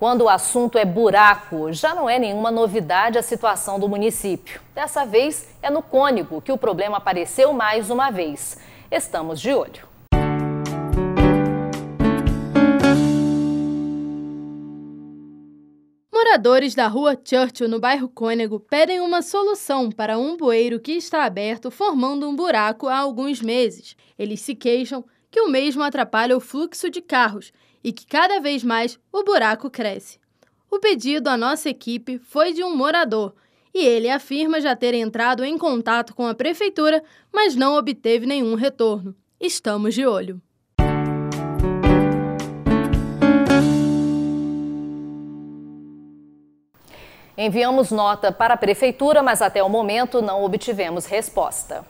Quando o assunto é buraco, já não é nenhuma novidade a situação do município. Dessa vez é no Cônigo que o problema apareceu mais uma vez. Estamos de olho. Moradores da rua Churchill, no bairro Cônego, pedem uma solução para um bueiro que está aberto, formando um buraco há alguns meses. Eles se queixam que o mesmo atrapalha o fluxo de carros e que cada vez mais o buraco cresce. O pedido à nossa equipe foi de um morador e ele afirma já ter entrado em contato com a prefeitura, mas não obteve nenhum retorno. Estamos de olho. Enviamos nota para a prefeitura, mas até o momento não obtivemos resposta.